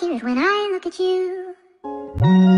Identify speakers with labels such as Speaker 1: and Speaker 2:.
Speaker 1: Hear is when I look at you.